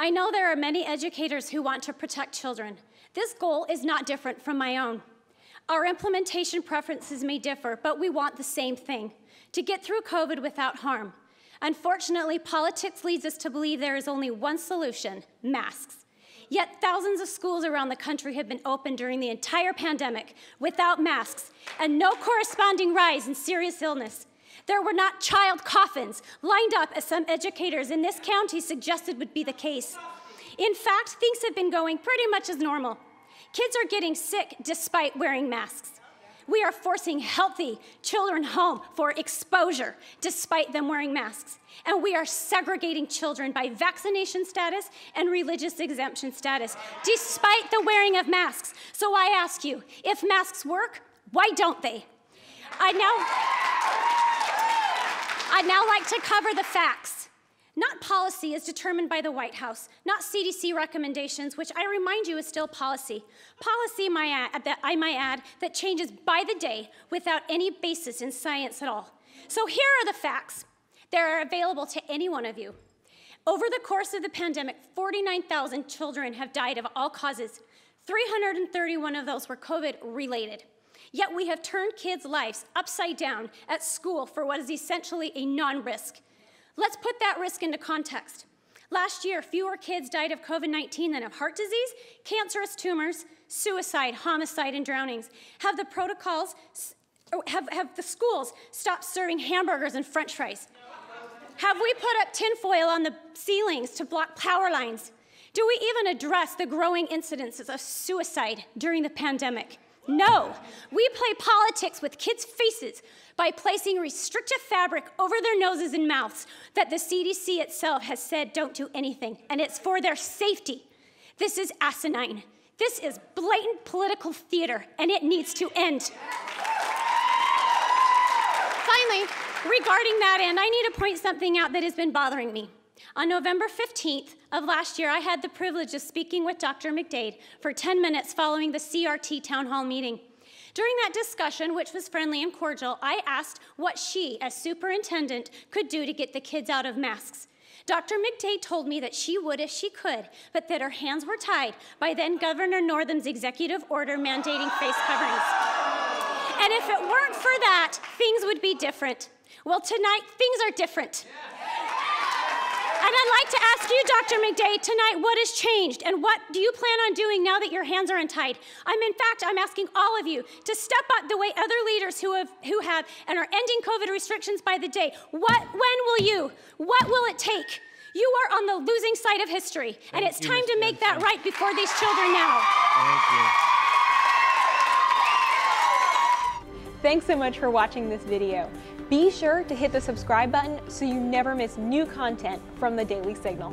I know there are many educators who want to protect children. This goal is not different from my own. Our implementation preferences may differ, but we want the same thing to get through COVID without harm. Unfortunately, politics leads us to believe there is only one solution masks. Yet thousands of schools around the country have been open during the entire pandemic without masks and no corresponding rise in serious illness. There were not child coffins lined up as some educators in this county suggested would be the case. In fact, things have been going pretty much as normal. Kids are getting sick despite wearing masks. We are forcing healthy children home for exposure despite them wearing masks. And we are segregating children by vaccination status and religious exemption status despite the wearing of masks. So I ask you, if masks work, why don't they? I now, I'd now like to cover the facts. Not policy is determined by the White House, not CDC recommendations, which I remind you is still policy. Policy, uh, that I might add, that changes by the day without any basis in science at all. So here are the facts. They are available to any one of you. Over the course of the pandemic, 49,000 children have died of all causes. 331 of those were COVID related. Yet we have turned kids' lives upside down at school for what is essentially a non risk. Let's put that risk into context. Last year, fewer kids died of COVID 19 than of heart disease, cancerous tumors, suicide, homicide, and drownings. Have the protocols, oh, have, have the schools stopped serving hamburgers and french fries? Have we put up tinfoil on the ceilings to block power lines? Do we even address the growing incidences of suicide during the pandemic? No, we play politics with kids' faces by placing restrictive fabric over their noses and mouths that the CDC itself has said don't do anything, and it's for their safety. This is asinine. This is blatant political theater, and it needs to end. Finally, regarding that end, I need to point something out that has been bothering me. On November 15th of last year, I had the privilege of speaking with Dr. McDade for 10 minutes following the CRT town hall meeting. During that discussion, which was friendly and cordial, I asked what she, as superintendent, could do to get the kids out of masks. Dr. McDade told me that she would if she could, but that her hands were tied by then Governor Northam's executive order mandating face coverings. And if it weren't for that, things would be different. Well, tonight, things are different. And I'd like to ask you, Dr. McDade, tonight, what has changed and what do you plan on doing now that your hands are untied? I'm, in fact, I'm asking all of you to step up the way other leaders who have, who have and are ending COVID restrictions by the day. What, when will you? What will it take? You are on the losing side of history, Thank and it's you, time Ms. to make that right before these children now. Thank you. Thanks so much for watching this video. Be sure to hit the subscribe button so you never miss new content from the Daily Signal.